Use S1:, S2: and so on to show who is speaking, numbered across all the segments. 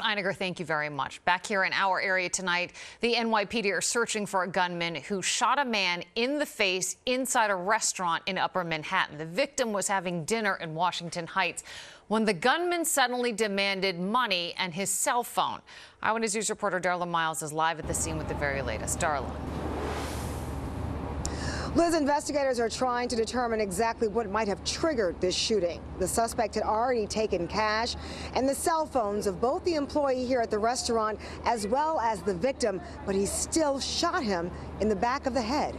S1: Einiger, thank you very much. Back here in our area tonight, the NYPD are searching for a gunman who shot a man in the face inside a restaurant in Upper Manhattan. The victim was having dinner in Washington Heights when the gunman suddenly demanded money and his cell phone. Eyewitness News reporter Darla Miles is live at the scene with the very latest. Darla.
S2: Liz, investigators are trying to determine exactly what might have triggered this shooting. The suspect had already taken cash and the cell phones of both the employee here at the restaurant as well as the victim, but he still shot him in the back of the head.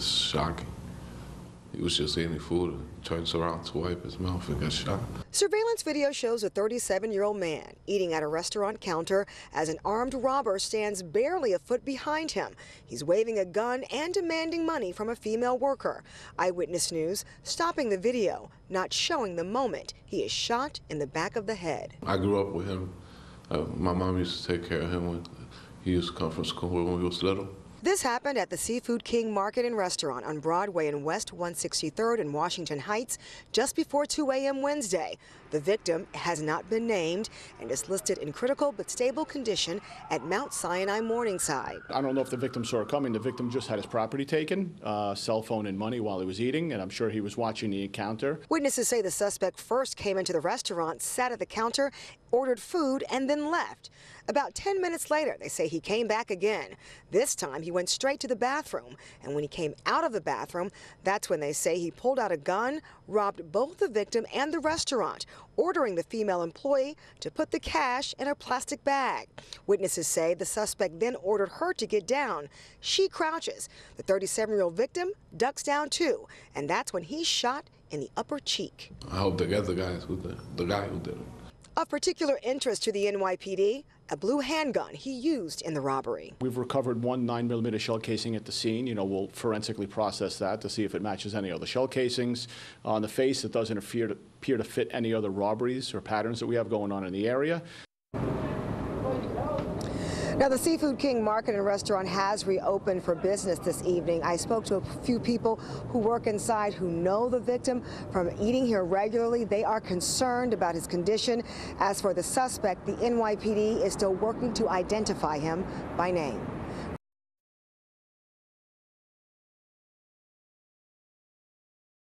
S3: Shocking. He was just eating food and turns around to wipe his mouth and got shot.
S2: Surveillance video shows a 37-year-old man eating at a restaurant counter as an armed robber stands barely a foot behind him. He's waving a gun and demanding money from a female worker. Eyewitness News stopping the video, not showing the moment he is shot in the back of the head.
S3: I grew up with him. Uh, my mom used to take care of him when he used to come from school when we was little.
S2: This happened at the Seafood King Market and Restaurant on Broadway in West 163rd in Washington Heights just before 2 a.m. Wednesday. The victim has not been named and is listed in critical but stable condition at Mount Sinai Morningside.
S4: I don't know if the victim saw it coming. The victim just had his property taken, uh, cell phone and money while he was eating, and I'm sure he was watching the encounter.
S2: Witnesses say the suspect first came into the restaurant, sat at the counter, ordered food, and then left. About 10 minutes later, they say he came back again. This time, he went straight to the bathroom, and when he came out of the bathroom, that's when they say he pulled out a gun, robbed both the victim and the restaurant, ordering the female employee to put the cash in a plastic bag. Witnesses say the suspect then ordered her to get down. She crouches. The 37-year-old victim ducks down too, and that's when he's shot in the upper cheek.
S3: I hope they get the guys who did the guy who did it.
S2: Of particular interest to the NYPD, a blue handgun he used in the robbery.
S4: We've recovered one 9mm shell casing at the scene. You know, we'll forensically process that to see if it matches any other shell casings. On the face, it doesn't appear to, appear to fit any other robberies or patterns that we have going on in the area.
S2: Now, the Seafood King Market and Restaurant has reopened for business this evening. I spoke to a few people who work inside who know the victim from eating here regularly. They are concerned about his condition. As for the suspect, the NYPD is still working to identify him by name.